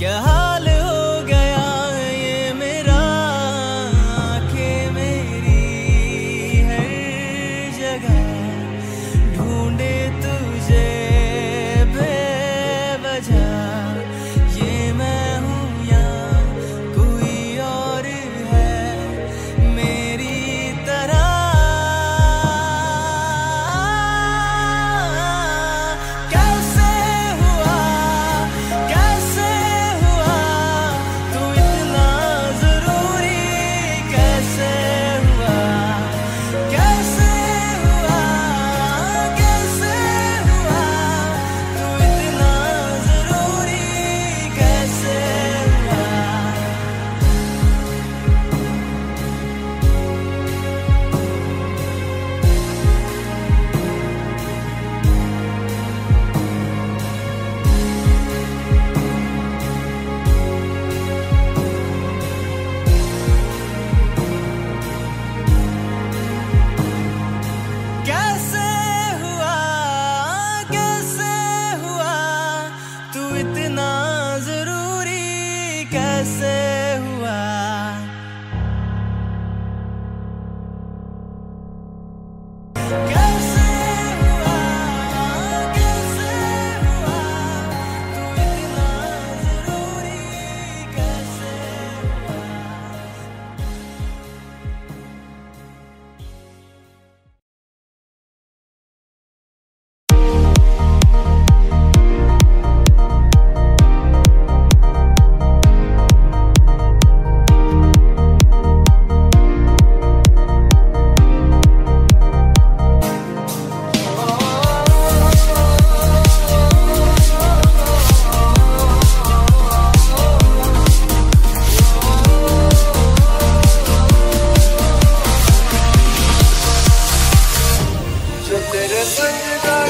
क्या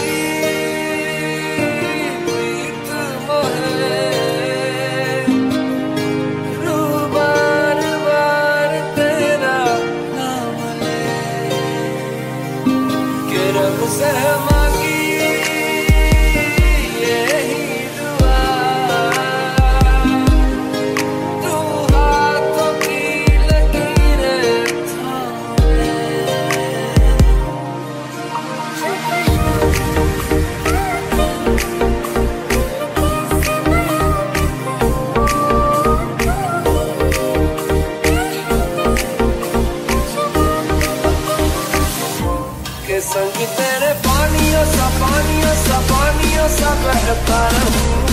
body. पानियों सा बहता रहूँ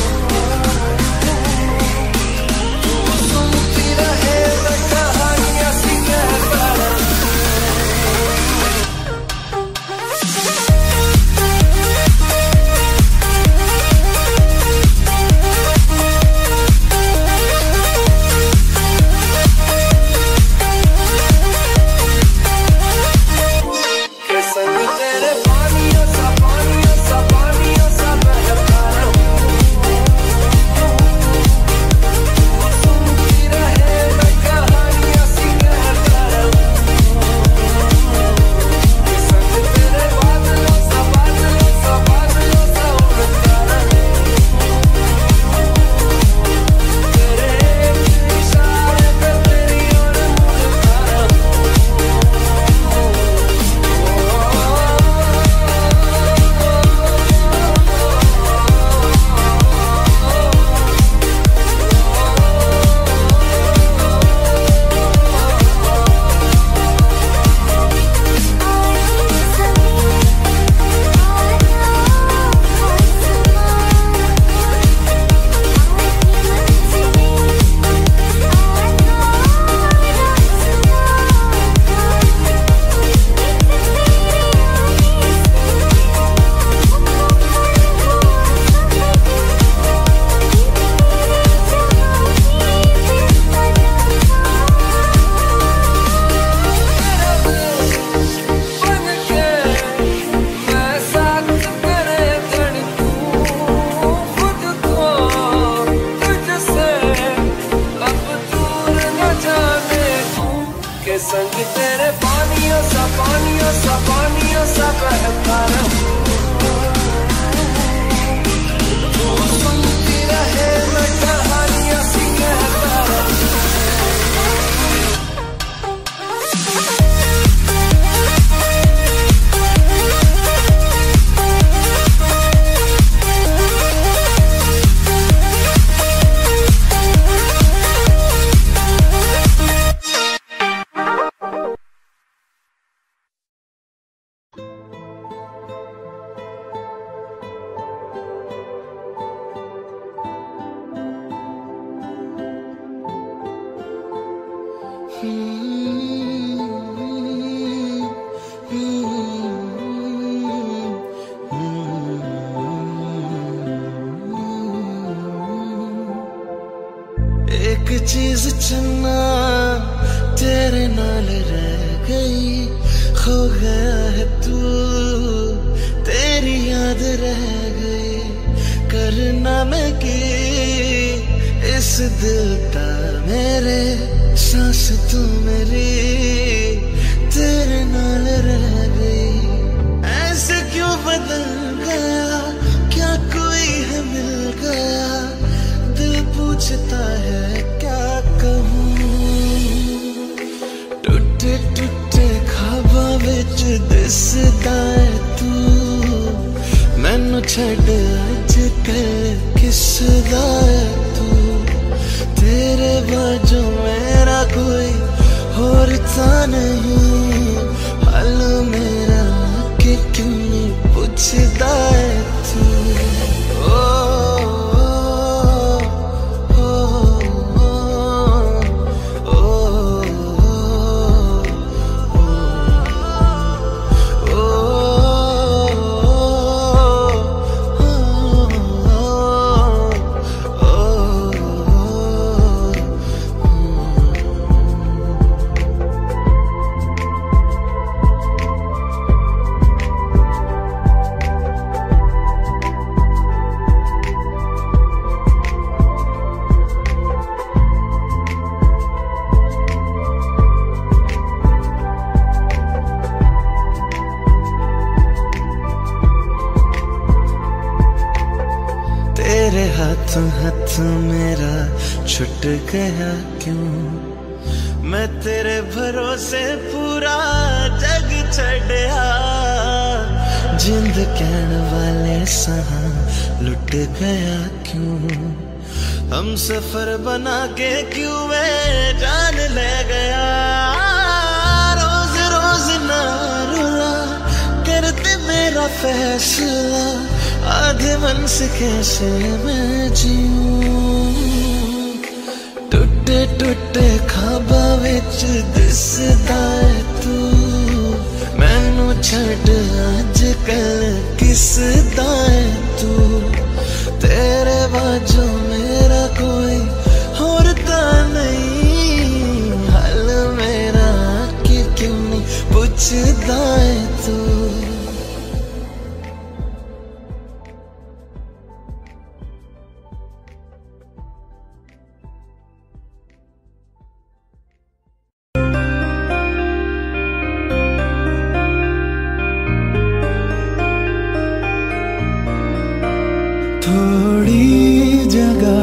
थोड़ी जगह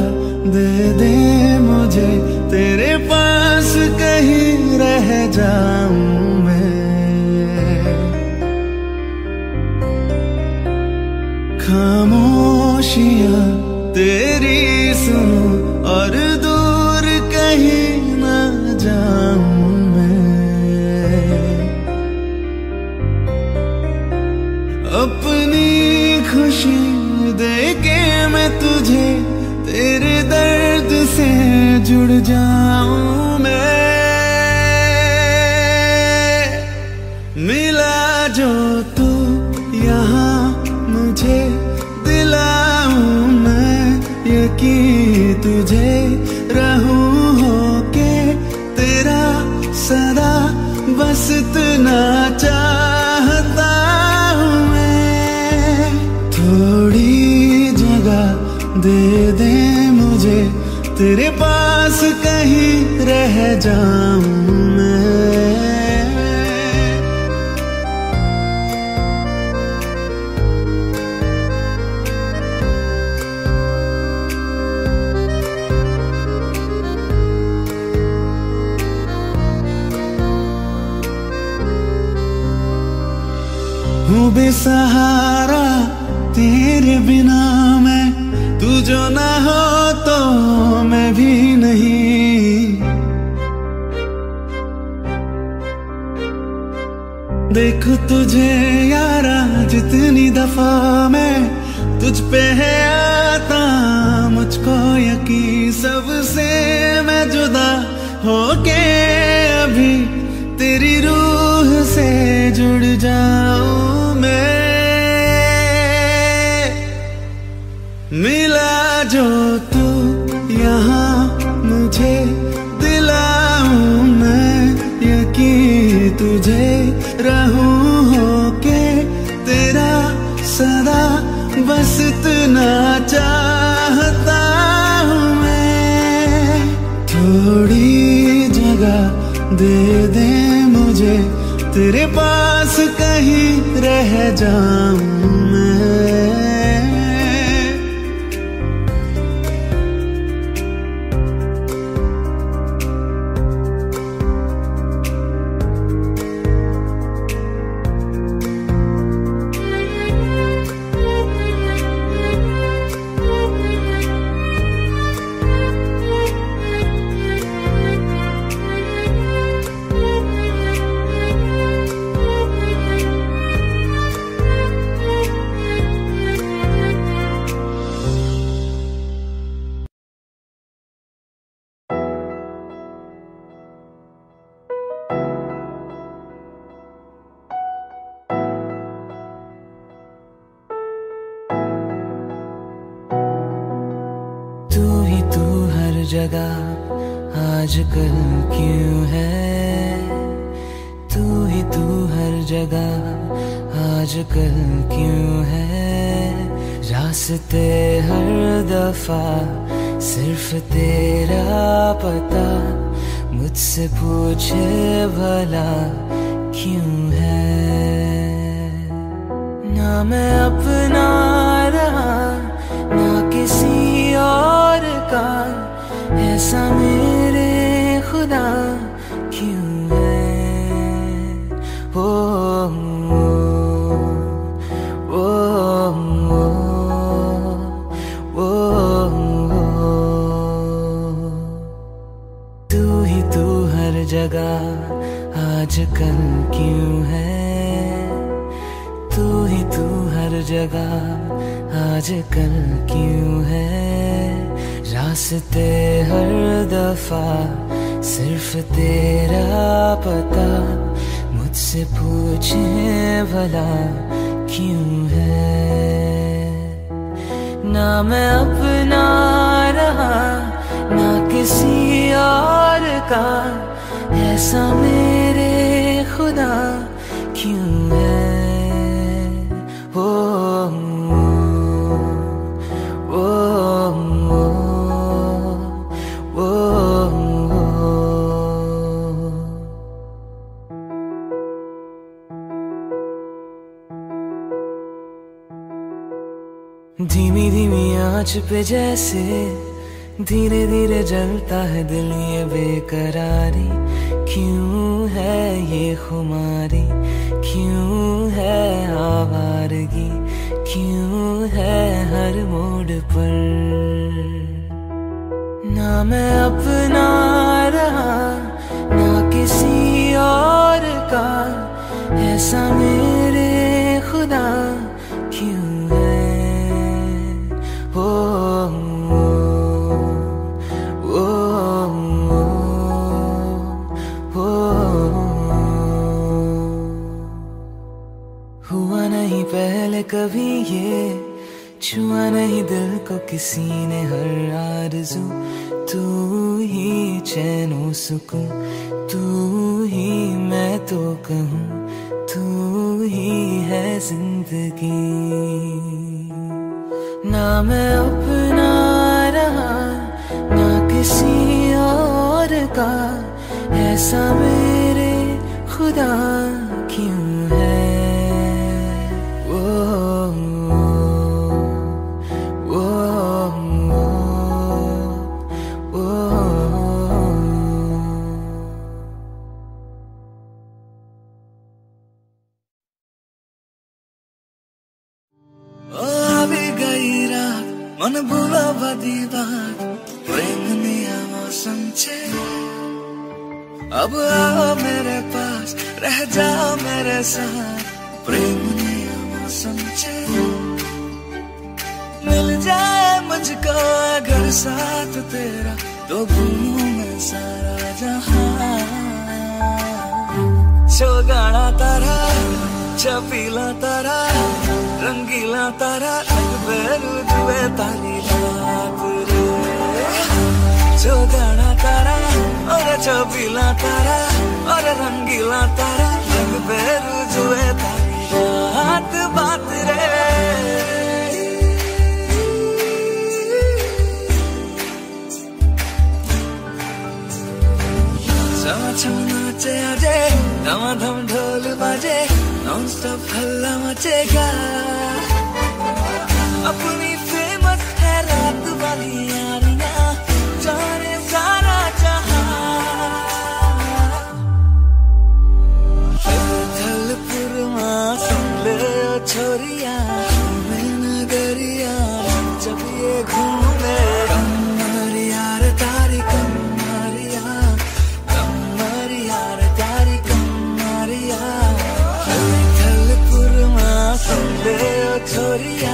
दे दे मुझे। तेरे पास कहीं रह जाऊँ। 着 तुझे यारा जितनी दफ़ा मैं तुझ पे है आता मुझको यकीन। बस इतना चाहता हूँ मैं। थोड़ी जगह दे दे मुझे। तेरे पास कहीं रह जाऊँ पूछे भला क्यों है? ना मैं अपना रहा, ना किसी और का। ऐसा मेरे खुदा क्यों है? आँच पे जैसे धीरे धीरे जलता है दिल ये बेकरारी। क्यों है ये खुमारी? क्यों है आवारगी? क्यों है हर मोड़ पर? ना मैं अपना रहा, ना किसी और का। ऐसा मेरे खुदा कभी ये छुआ नहीं दिल को किसी ने हर आरज़ू। तू ही चैनो सुकून, तू ही मैं तो कहूँ, तू ही है ज़िंदगी। ना मैं अपना रहा, ना किसी और का। ऐसा मेरे खुदा क्यों छे अब आओ मेरे पास, रह जाओ मेरे साथ। प्रेम निया मौसम छे मिल जाए मुझको अगर साथ तेरा तो भूलूं मैं सारा जहाँ। छोगाड़ा तारा, छपीला तारा, रंगीला तारा बेरू जुए तारी रात रे। छोगाड़ा तारा, और छपीला तारा, और रंगीला तारा, रंग बात रे। नाचे आजे ढोल बाजे नॉन स्टॉप हल्ला मचेगा। अपनी फ़ेमस है रात वाली। जाने सारा छोरिया मैं नगरिया, जब ये घूमे कमरिया रे तारी कमरिया कमरिया रे तारी कमरिया थलपुरमा सुन ले छोरिया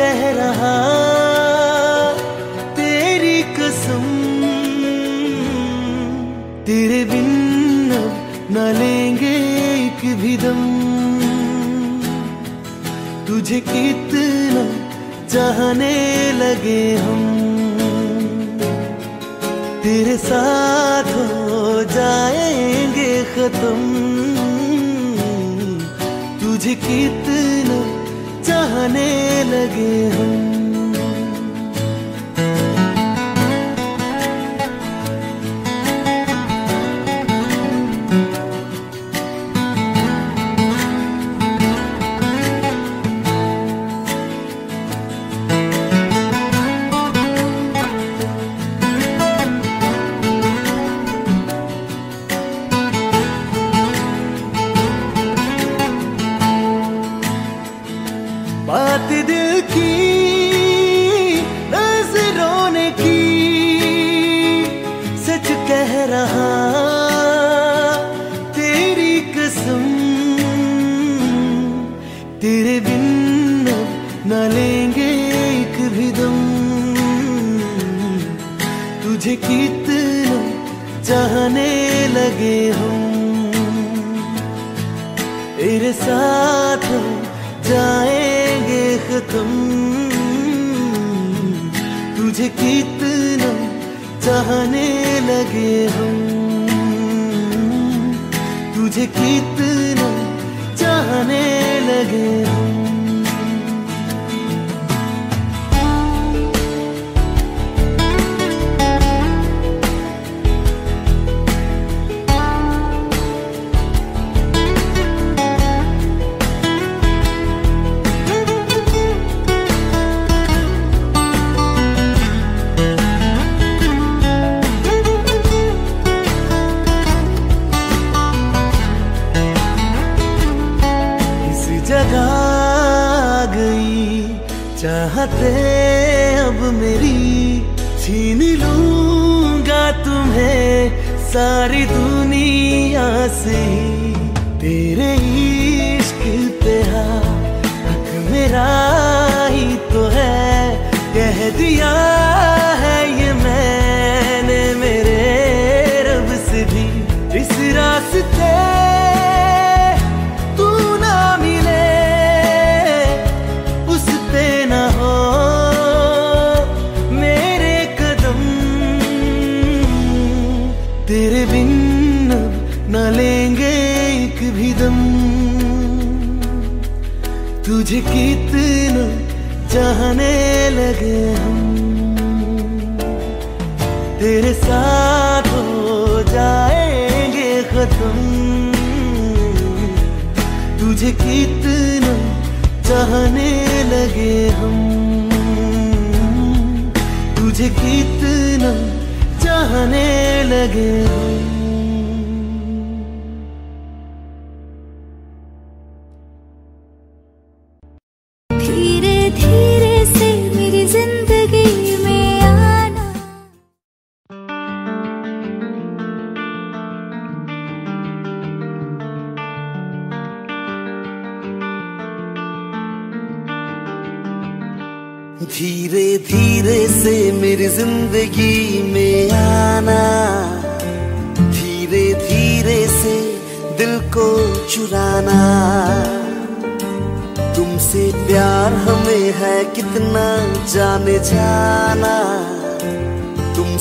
कह रहा, तेरी कसम तेरे बिन न लेंगे एक भी दम। तुझे कितना चाहने लगे हम। तेरे साथ हो जाएँगे खत्म। तुझे कितना चाहने लगे हम। कम। तुझे कितना चाहने लगे हम। तुझे कितना चाहने लगे again.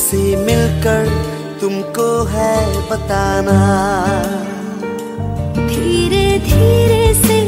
से मिलकर तुमको है बताना। धीरे धीरे से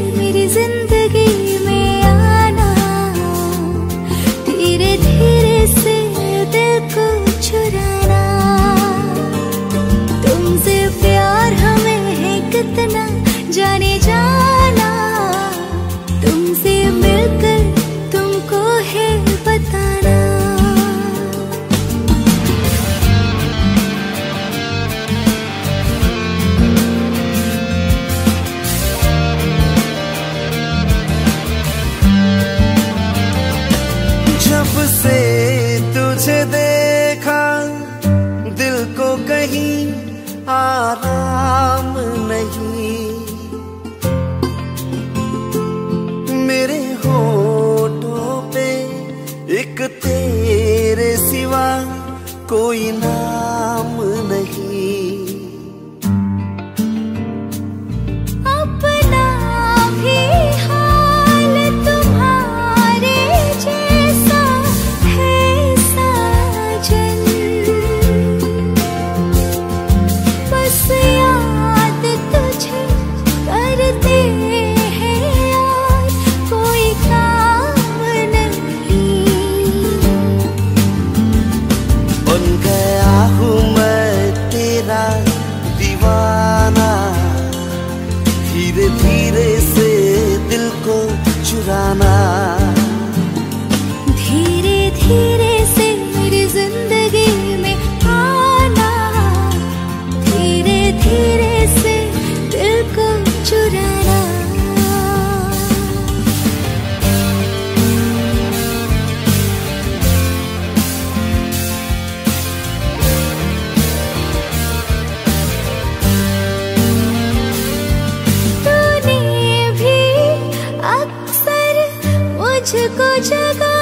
मुझको जगा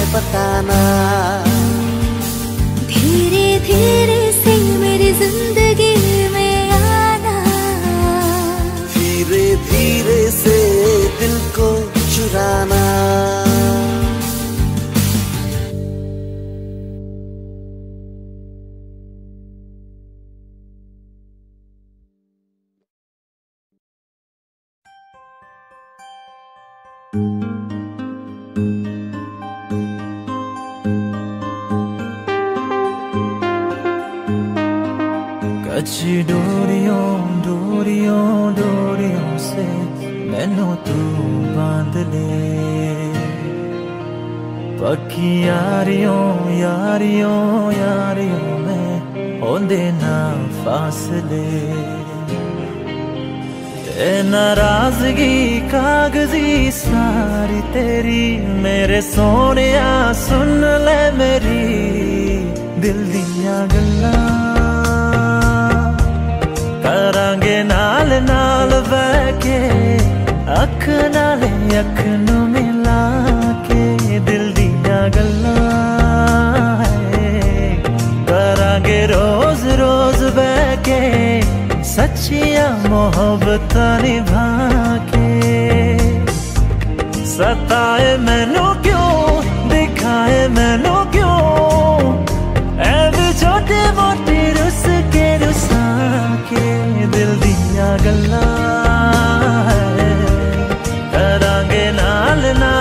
बताना। धीरे धीरे से मेरी ज़िंदगी में आना। धीरे धीरे से दिल को चुराना। नाराज़गी कागज़ी सारी तेरी, मेरे सोने सुन ले मेरी दिल दिया गल्ला। करांगे नाल नाल बह के अख नाल अख न मिला के दिल दिया गल्ला करांगे रोज रोज बह के बचिया मोहब्बत निभा सताए मैनू क्यों? दिखाए मैनू क्यों? छोटे मोटे रुस के रुसा के दिल दिया गल्ला करांगे नाल ना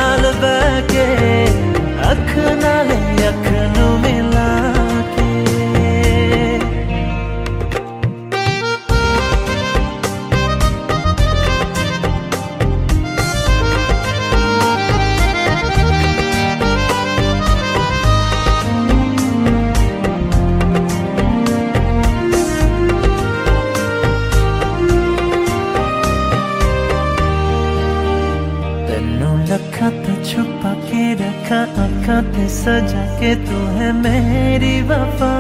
आँखों पे सजा के तू है मेरी वफा।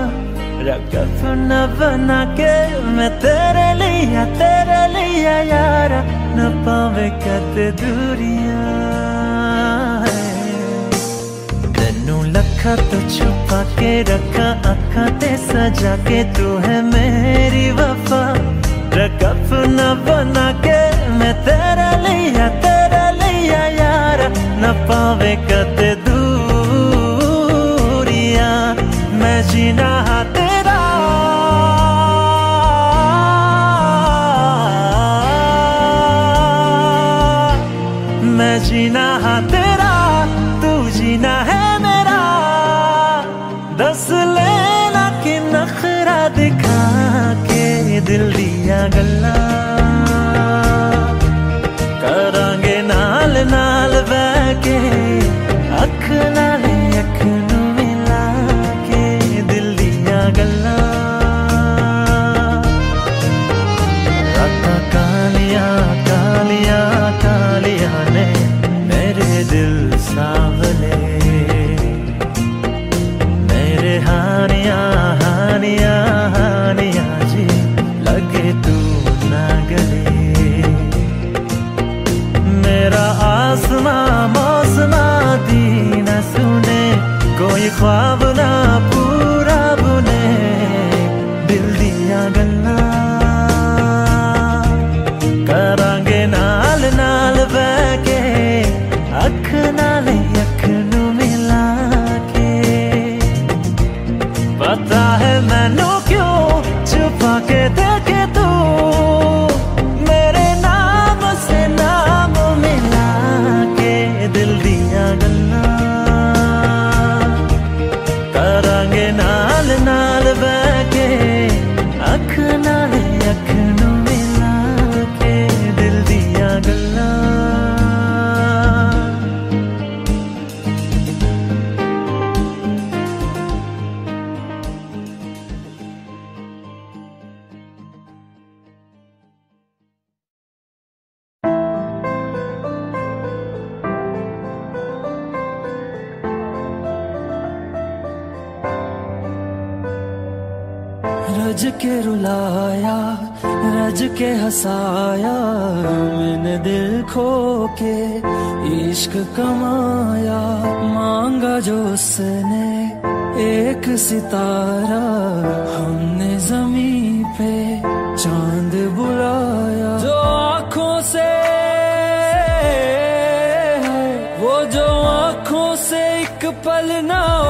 रखा सुना बना के मैं तेरे लिया तेरे लिया यारा। न पावे कद दूरिया तेनू लखा तो छुपा के रखा अखा ते सजा के तू है मेरी वफा। रखा न बना के मैं तेरा लिया तेरा लिया यारा। न पावे कद दूरिया जीना तेरा। मैं जीना तेरा, तू जीना है मेरा। दस लेना कि नखरा दिखा के दिल दिया गल्ला। कमाया, मांगा जो उसने, एक सितारा। हमने जमी पे चाँद बुलाया। जो आँखों से वो जो आँखों से एक पल ना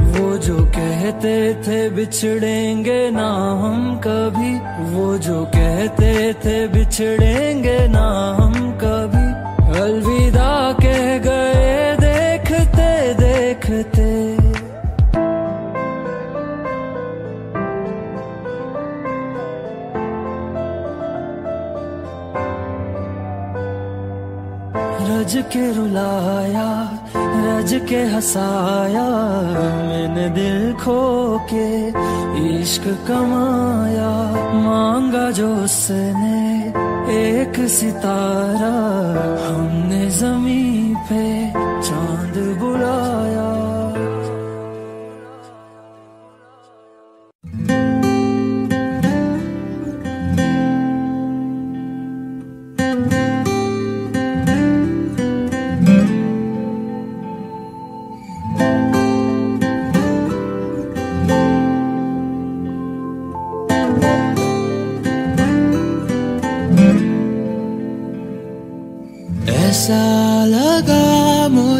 जो कहते थे बिछड़ेंगे ना हम कभी। वो जो कहते थे बिछड़ेंगे ना हम कभी। अलविदा कह गए देखते देखते। रज के रुलाया रज के हसाया, मैंने दिल खो के इश्क कमाया। मांगा जो उसने, एक सितारा हमने ज़मीन पे चाँद बुलाया।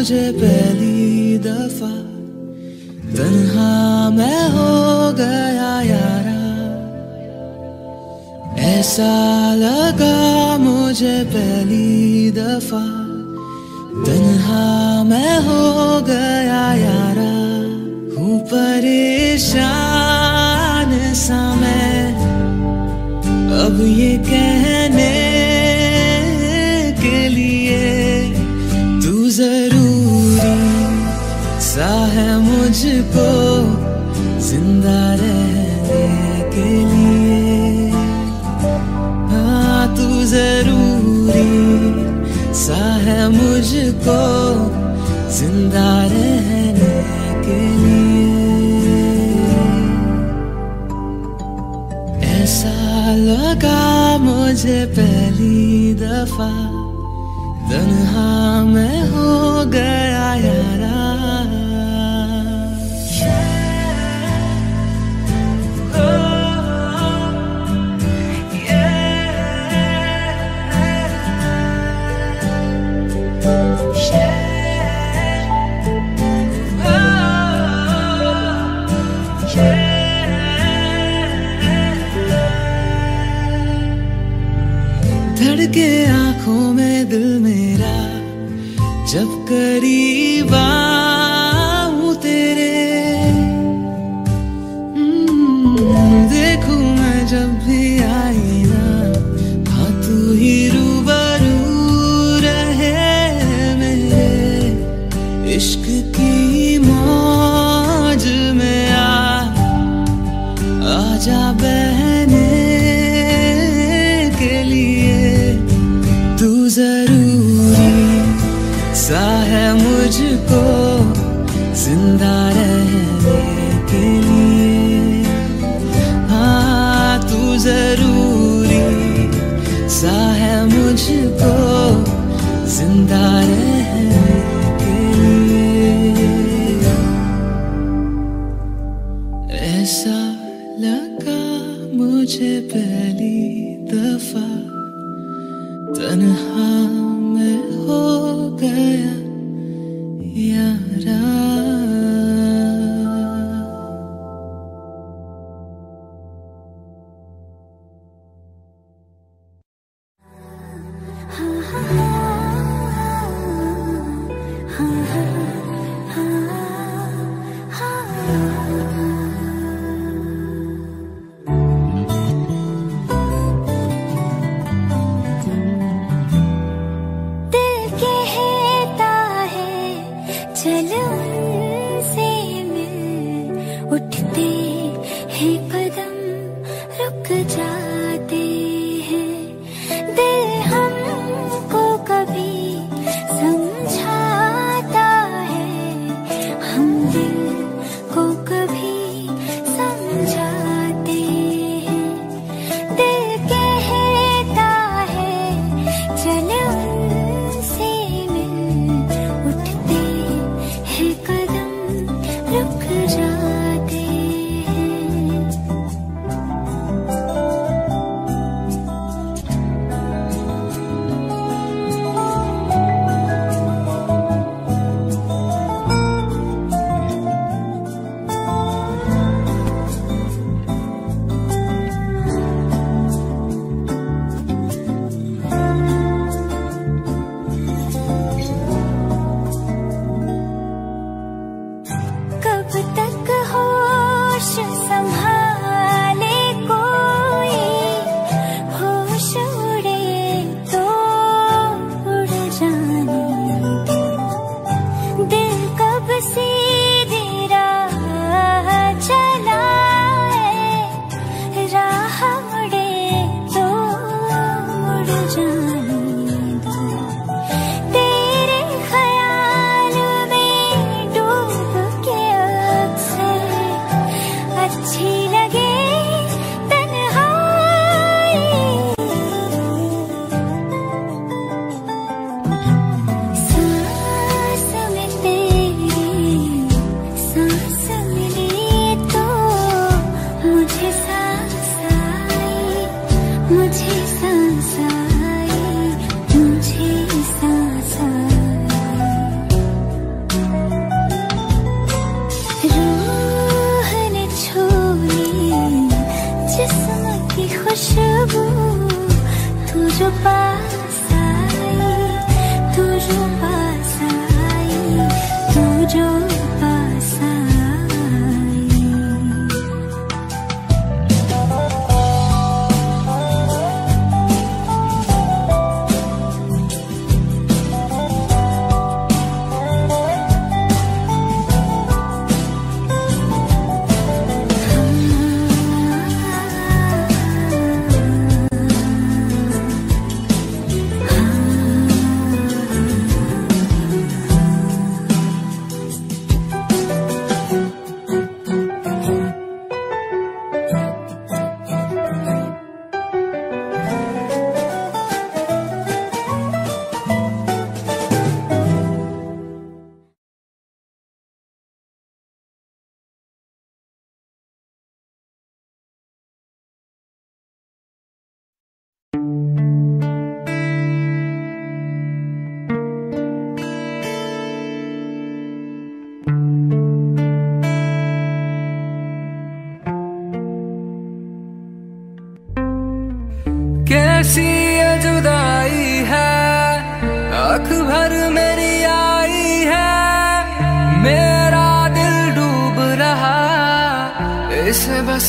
मुझे पहली दफ़ा तन्हा मैं हो गया यारा। ऐसा लगा मुझे पहली दफ़ा तन्हा मैं हो गया यारा। हूँ परेशान सा मैं। अब ये कहने दफ़ा तन्हा मैं हो गया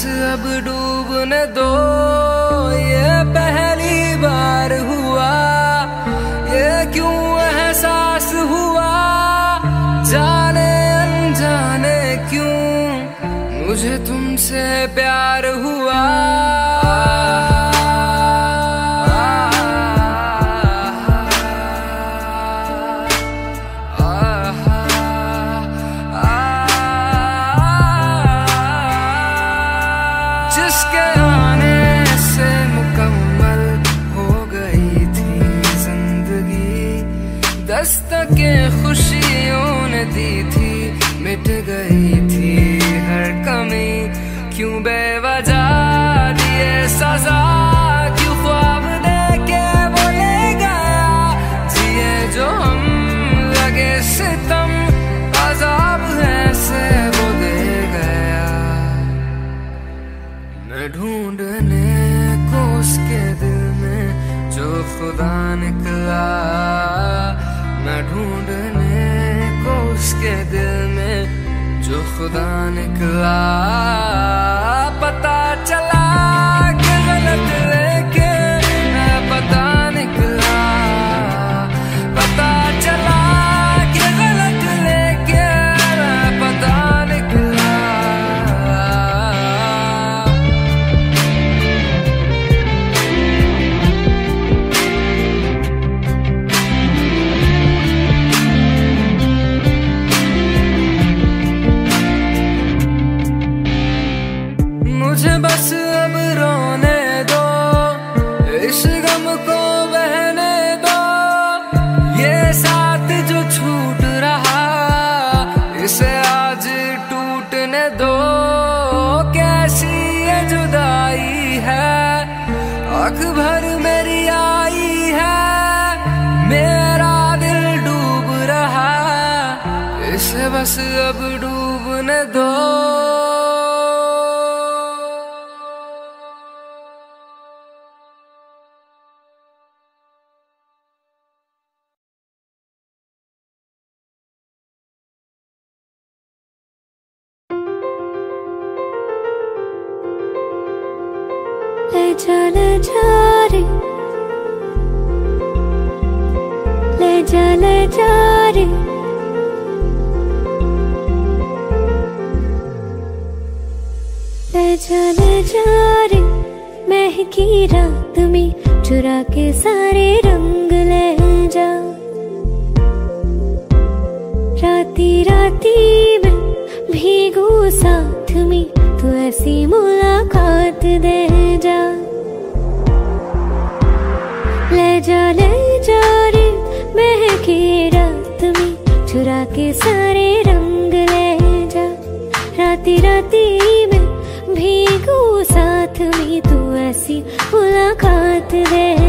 अब डूबने दो। ये पहली बार हुआ। ये क्यों एहसास हुआ? जाने अनजाने क्यों? मुझे तुमसे प्यार चल जा रे। महकी रात में चुरा के सारे रंग ले जा। राती राती में भीगू साथ में, तू ऐसी मुलाकात दे जा। चुरा के सारे रंग ले जा। राती राती में भीगू साथ में तू ऐसी मुलाकात दे।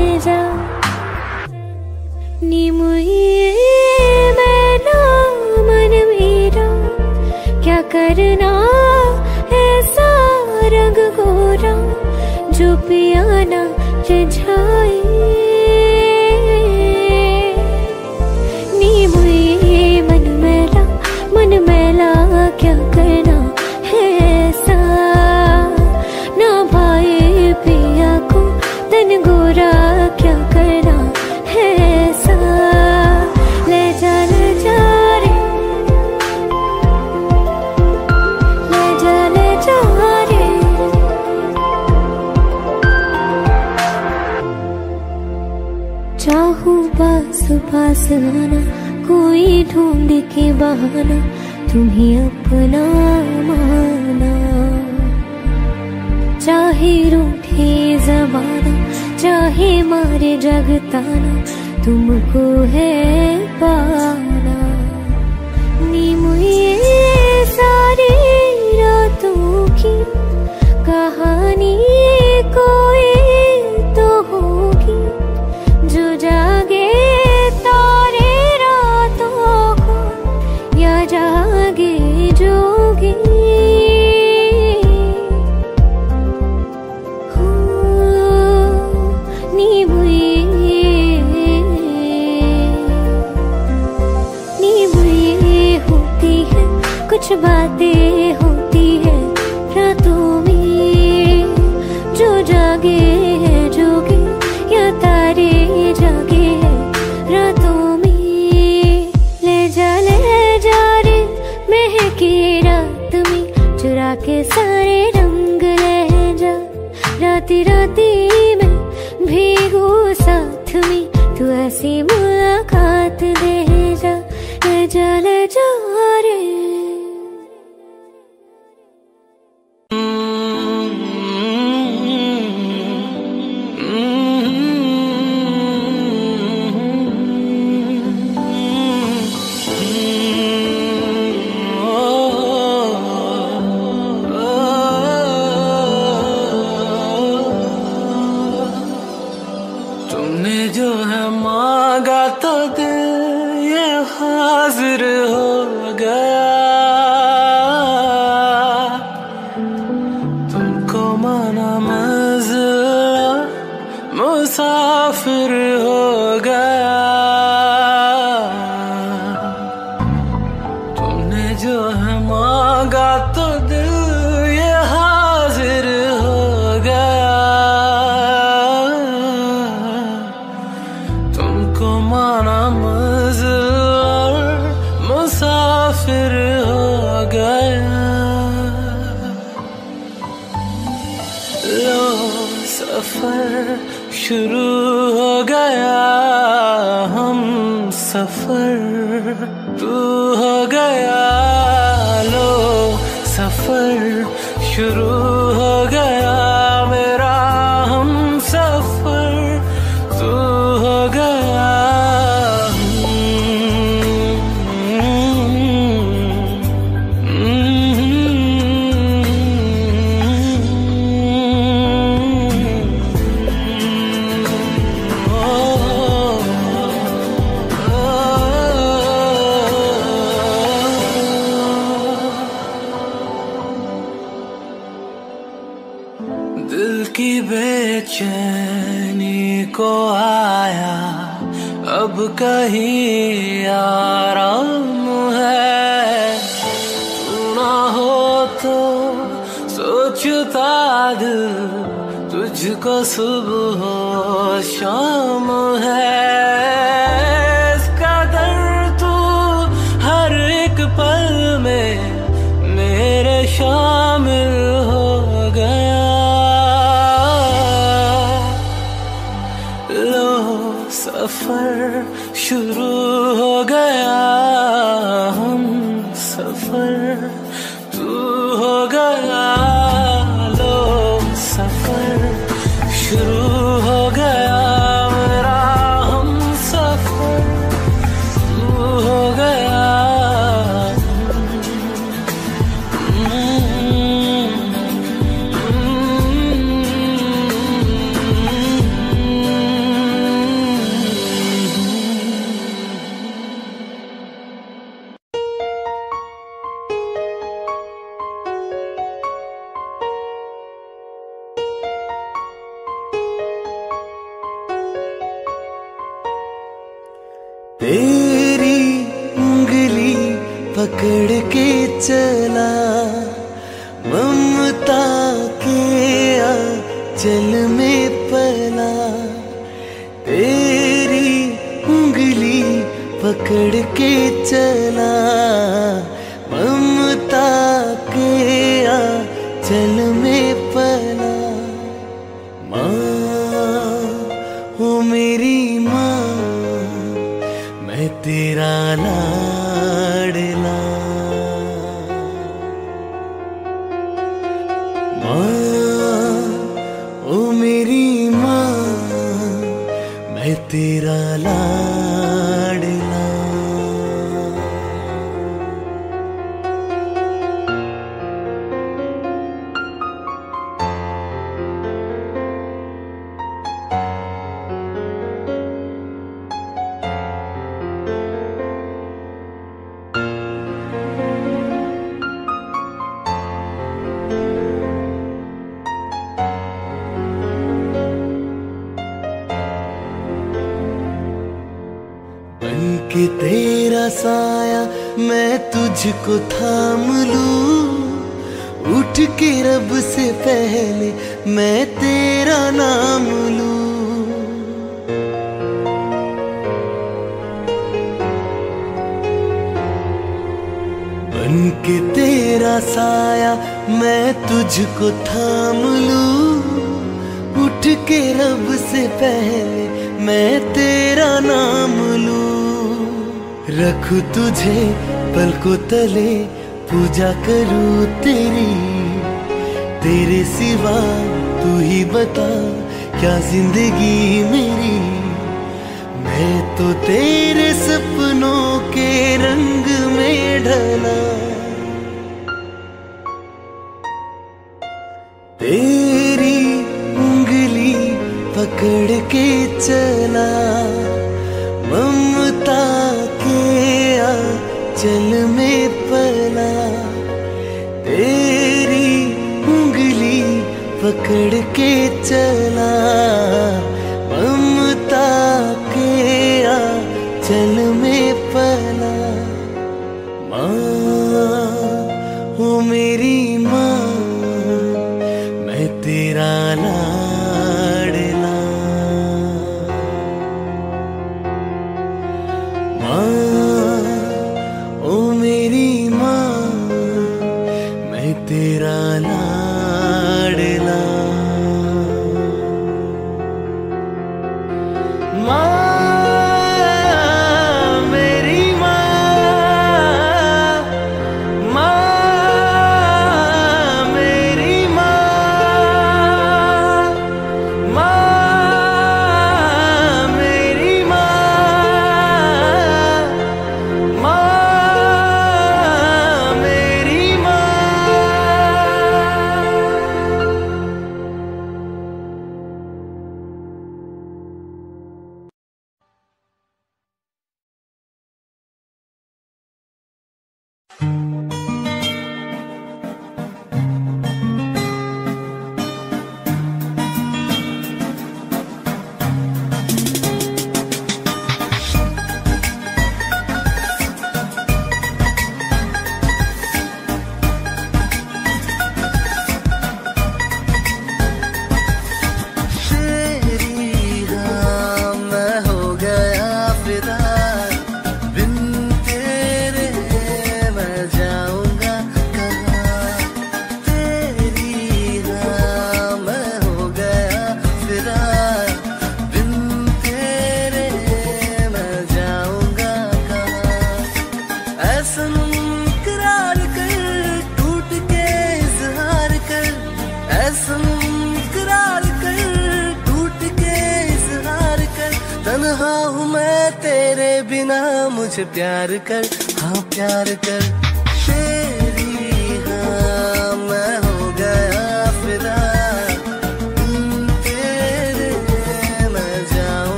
फसाना कोई ढूंढ के बहाना, तुम्हें अपना माना। चाहे रूठे जमाना, चाहे मारे जगताना, तुमको है पाना। नीमु ये सारी मेरी माँ मैं तेरा लाडला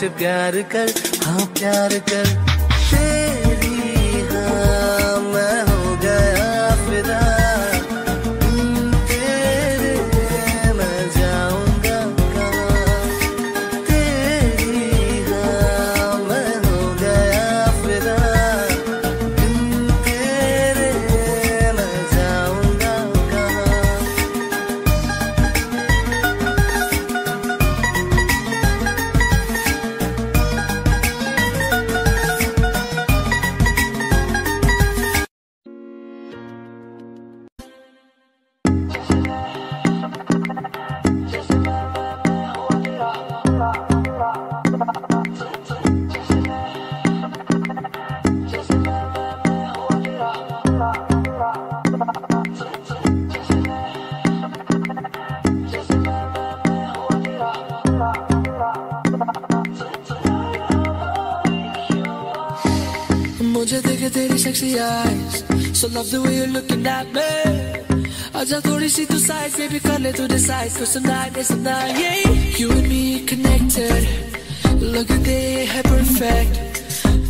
मुझसे प्यार कर हाँ प्यार कर। it to the sides Cause tonight is the night yeah. You and me connected लगे थे है perfect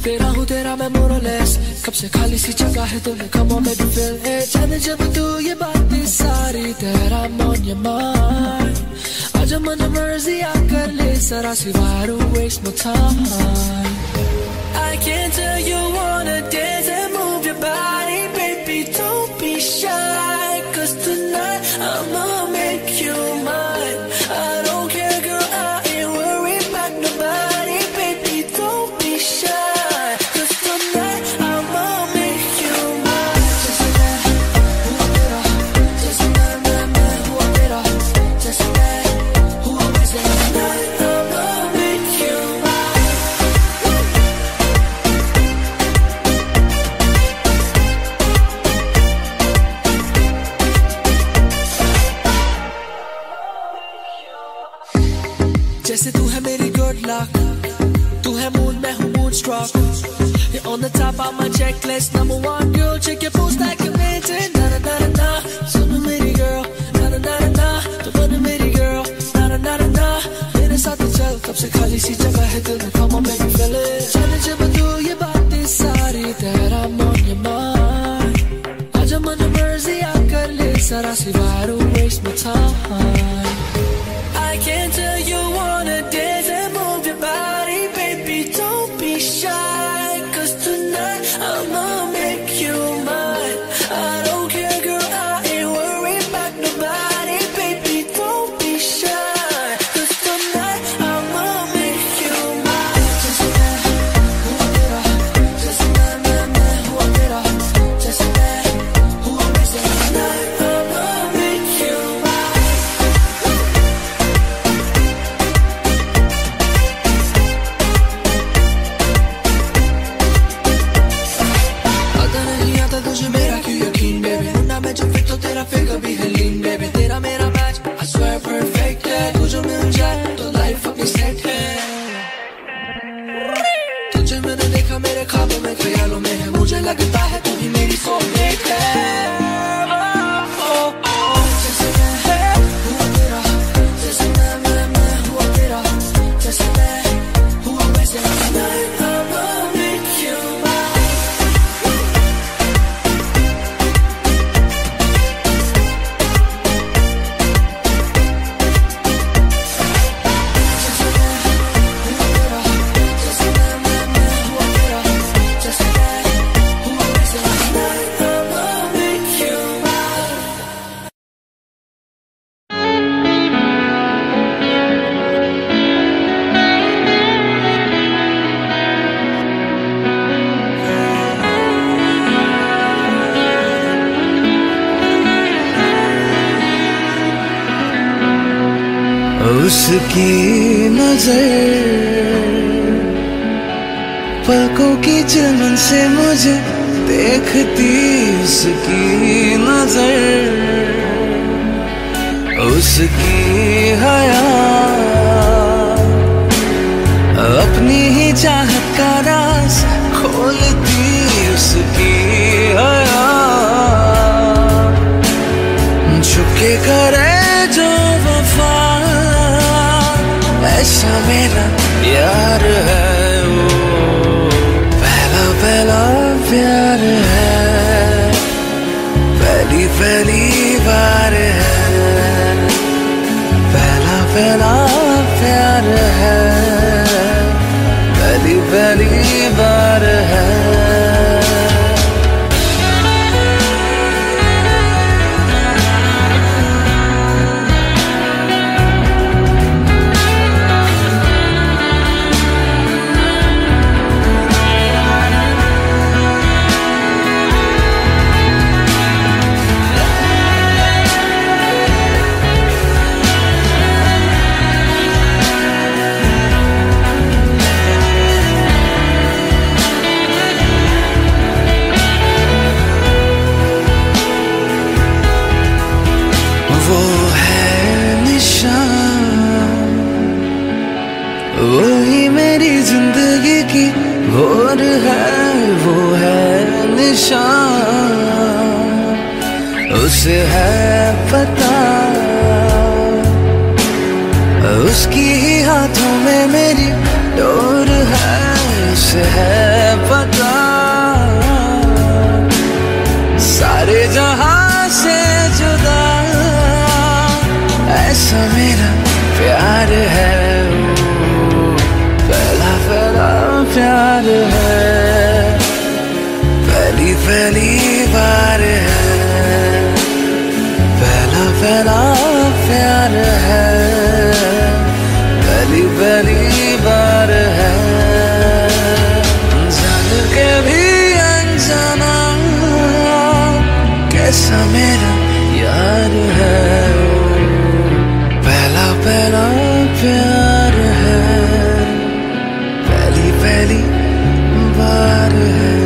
Tera hu tera main more or less Kab se khali si से hai C Come on baby feel it भी jab tu ye baat तू ये बातें सारी तेरा मन ये मान आज मन मर्ज़ी आ कर ले जरा सी वारू waste my time I can't tell you wanna dance and move your body baby don't be shy उसकी नज़र, पलकों की चलन से मुझे देखती उसकी नज़र, उसकी हया, अपनी ही चाहत पहली उसकी ही हाथों में मेरी डोर है उसे है, पता। सारे जहाँ से जुदा, ऐसा मेरा प्यार है। पहला पहला प्यार है। पहली पहली बार है। पहला पहला कैसा मेरा यार है। पहला पहला प्यार है। पहली पहली बार है।